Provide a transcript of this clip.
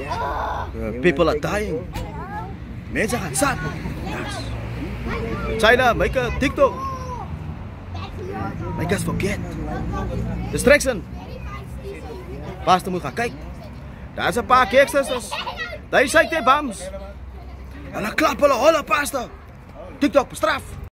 Uh, people are dying. Meja gaan. Yes. China make a TikTok. Make us forget. Distraction. Pastor moet gaan kyk. Daar's 'n paar gangsters. Daai sê dit bams. Hulle klap hulle holle pastor. TikTok bestraf.